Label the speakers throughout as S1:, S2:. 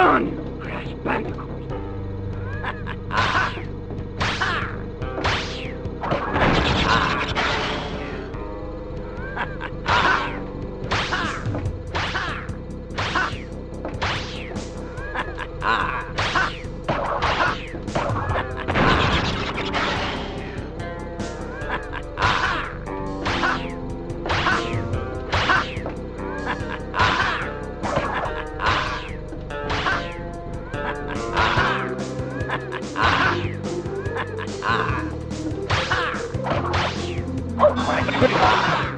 S1: on, Crash Bandicoot. Oh my goodness!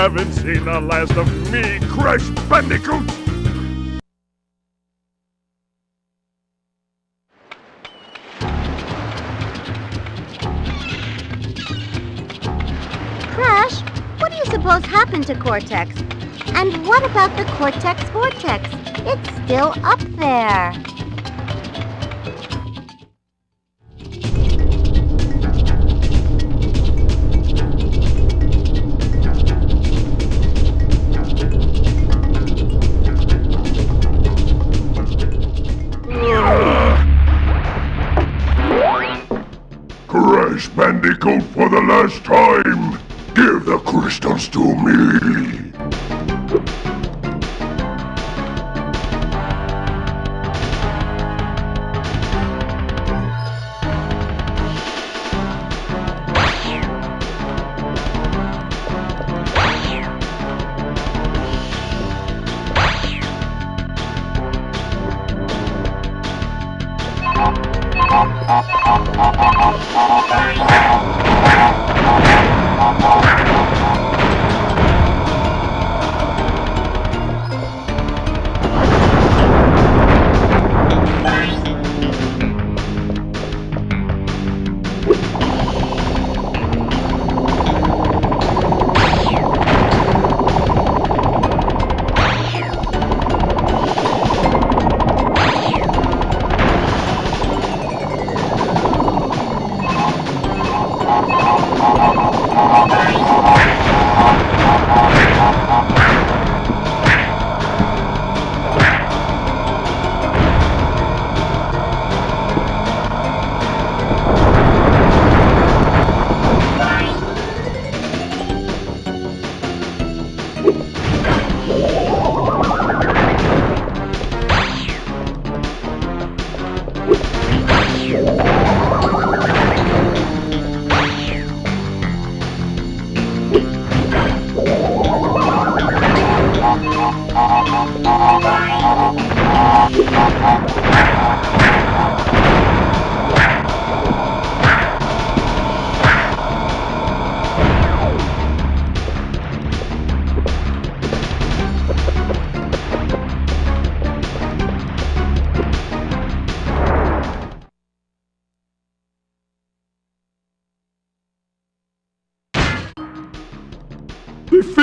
S2: Haven't seen the last of me, Crash Bandicoot!
S3: Crash, what do you suppose happened to Cortex? And what about the Cortex Vortex? It's still up there.
S2: the last time, give the crystals to me! Ha ha ha ha!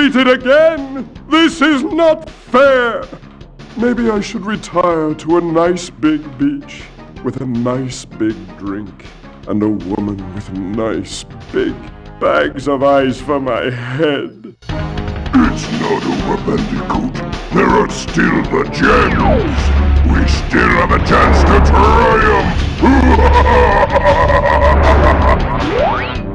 S2: defeated again! This is not fair! Maybe I should retire to a nice big beach with a nice big drink and a woman with nice big bags of eyes for my head. It's not over, Bandicoot. There are still the gems. We still have a chance to triumph.